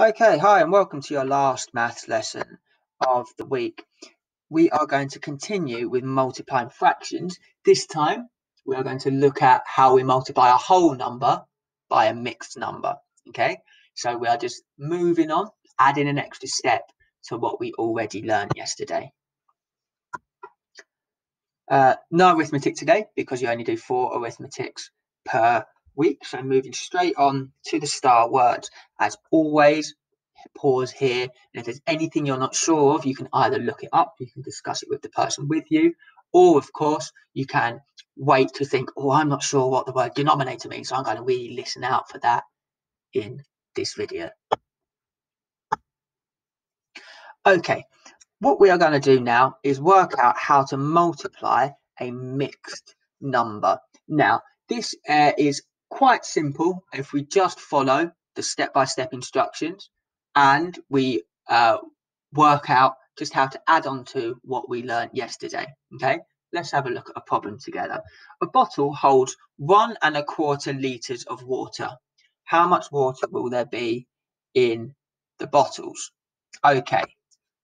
Okay, hi, and welcome to your last maths lesson of the week. We are going to continue with multiplying fractions. This time, we are going to look at how we multiply a whole number by a mixed number. Okay, so we are just moving on, adding an extra step to what we already learned yesterday. Uh, no arithmetic today because you only do four arithmetics per week. So moving straight on to the star words. As always, pause here. And if there's anything you're not sure of, you can either look it up, you can discuss it with the person with you, or of course, you can wait to think, oh, I'm not sure what the word denominator means. So I'm going to really listen out for that in this video. Okay, what we are going to do now is work out how to multiply a mixed number. Now, this uh, is quite simple if we just follow the step-by-step instructions and we uh, work out just how to add on to what we learned yesterday. Okay, let's have a look at a problem together. A bottle holds one and a quarter litres of water. How much water will there be in the bottles? Okay,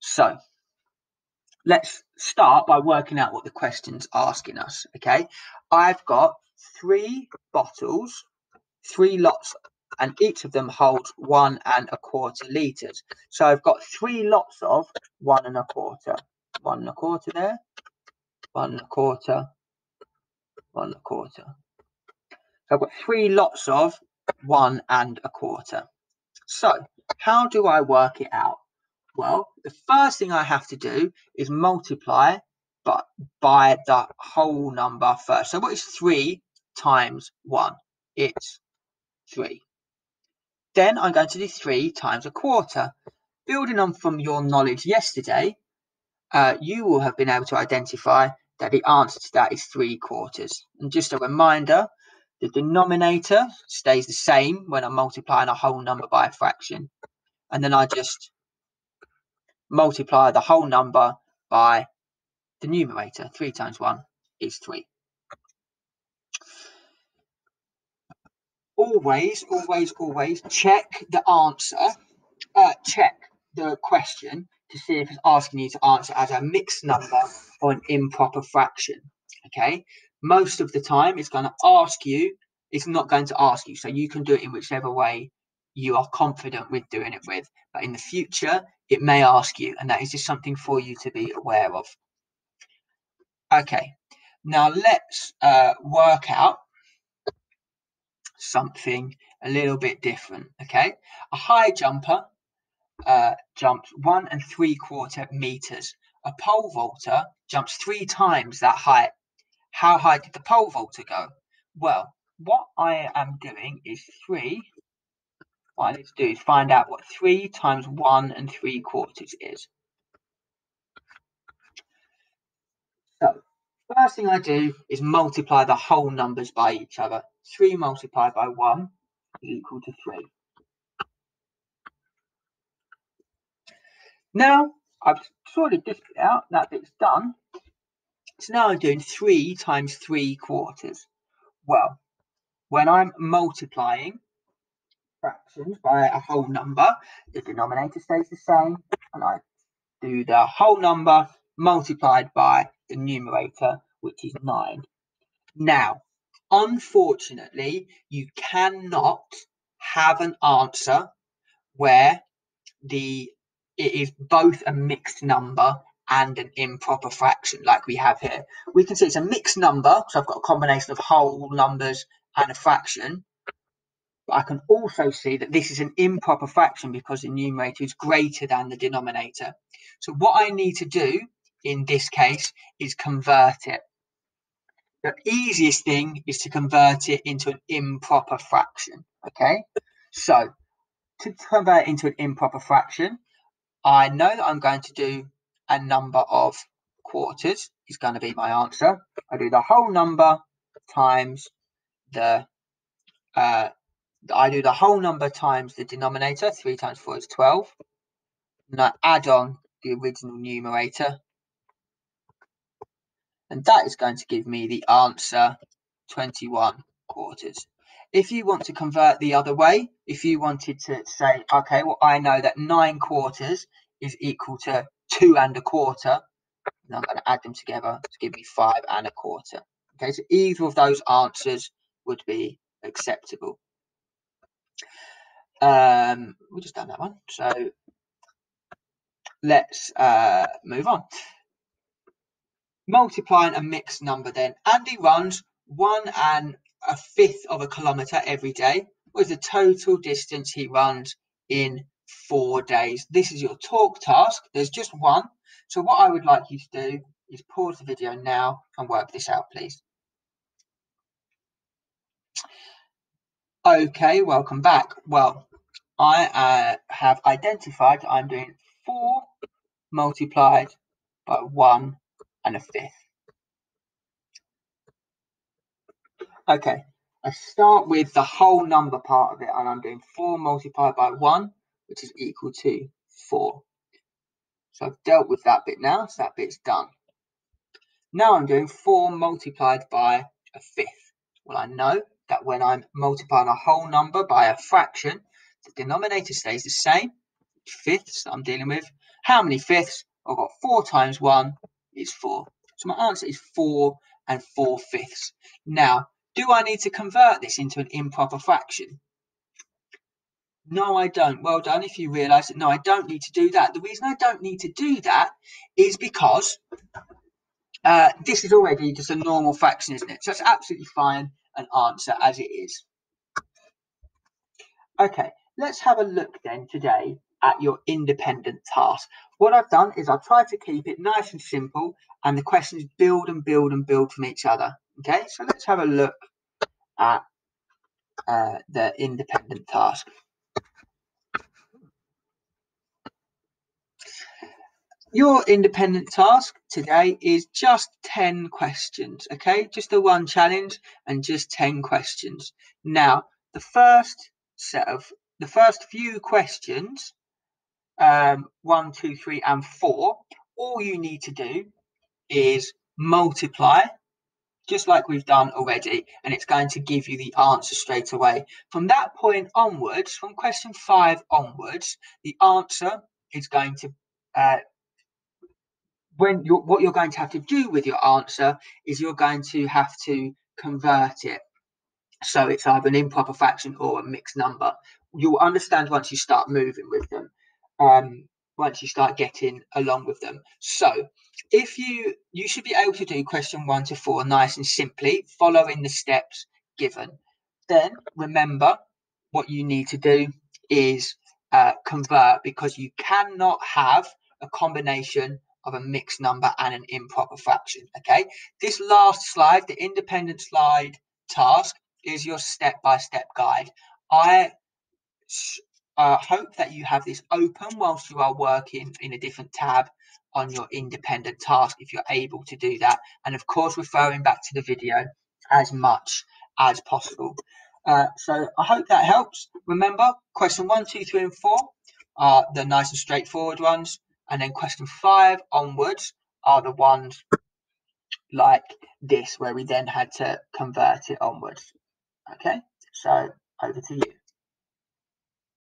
so let's start by working out what the question's asking us. Okay, I've got three bottles, three lots, and each of them holds one and a quarter litres. So I've got three lots of one and a quarter. One and a quarter there, one and a quarter, one and a quarter. So I've got three lots of one and a quarter. So how do I work it out? Well, the first thing I have to do is multiply but by the whole number first. So what is 3 times 1? It's 3. Then I'm going to do 3 times a quarter. Building on from your knowledge yesterday, uh, you will have been able to identify that the answer to that is 3 quarters. And just a reminder, the denominator stays the same when I'm multiplying a whole number by a fraction. And then I just multiply the whole number by the numerator. 3 times 1 is 3. Always, always, always check the answer, uh, check the question to see if it's asking you to answer as a mixed number or an improper fraction. Okay, most of the time it's going to ask you, it's not going to ask you, so you can do it in whichever way you are confident with doing it with. But in the future, it may ask you, and that is just something for you to be aware of. Okay, now let's uh, work out something a little bit different. Okay, a high jumper uh, jumps one and three quarter meters. A pole vaulter jumps three times that height. How high did the pole vaulter go? Well, what I am doing is three. What I need to do is find out what three times one and three quarters is. So First thing I do is multiply the whole numbers by each other. 3 multiplied by 1 is equal to 3. Now, I've sorted this bit out, that bit's done. So now I'm doing 3 times 3 quarters. Well, when I'm multiplying fractions by a whole number, the denominator stays the same, and I do the whole number multiplied by the numerator, which is 9. Now, unfortunately, you cannot have an answer where the it is both a mixed number and an improper fraction like we have here. We can see it's a mixed number, so I've got a combination of whole numbers and a fraction. But I can also see that this is an improper fraction because the numerator is greater than the denominator. So what I need to do in this case is convert it. The easiest thing is to convert it into an improper fraction. Okay, so to convert it into an improper fraction, I know that I'm going to do a number of quarters is going to be my answer. I do the whole number times the uh, I do the whole number times the denominator. 3 times 4 is 12. And I add on the original numerator and that is going to give me the answer 21 quarters. if you want to convert the other way, if you wanted to say, okay, well, I know that nine quarters is equal to two and a quarter, and I'm going to add them together to give me five and a quarter. Okay, so either of those answers would be acceptable. Um, we just done that one. So let's uh, move on. Multiplying a mixed number then. Andy runs one and a fifth of a kilometre every day. Is the total distance he runs in four days? This is your talk task. There's just one. So what I would like you to do is pause the video now and work this out, please. Okay, welcome back. Well, I uh, have identified I'm doing 4 multiplied by 1 and a fifth. Okay, I start with the whole number part of it, and I'm doing 4 multiplied by 1, which is equal to 4. So I've dealt with that bit now, so that bit's done. Now I'm doing 4 multiplied by a fifth. Well, I know that when I'm multiplying a whole number by a fraction, the denominator stays the same. Fifths I'm dealing with. How many fifths? I've got 4 times 1 is 4. So my answer is 4 and 4 fifths. Now, do I need to convert this into an improper fraction? No, I don't. Well done if you realise that no, I don't need to do that. The reason I don't need to do that is because uh, this is already just a normal fraction, isn't it? So it's absolutely fine an answer as it is. Okay, let's have a look then today at your independent task. What I've done is I've tried to keep it nice and simple and the questions build and build and build from each other. Okay, so let's have a look at uh, the independent task. Your independent task today is just 10 questions, okay? Just the one challenge and just 10 questions. Now, the first set of, the first few questions, um, one, two, three, and four, all you need to do is multiply just like we've done already, and it's going to give you the answer straight away. From that point onwards, from question five onwards, the answer is going to, uh, when you're, what you're going to have to do with your answer is you're going to have to convert it. So it's either an improper fraction or a mixed number. You'll understand once you start moving with them, um, once you start getting along with them. So if you you should be able to do question one to four nice and simply following the steps given. Then remember what you need to do is uh, convert because you cannot have a combination of a mixed number and an improper fraction okay? This last slide the independent slide task is your step-by-step -step guide. I uh, hope that you have this open whilst you are working in a different tab on your independent task if you're able to do that. And of course, referring back to the video as much as possible. Uh, so I hope that helps. Remember, question one, two, three, and four are the nice and straightforward ones. And then question five onwards are the ones like this, where we then had to convert it onwards. Okay, so over to you.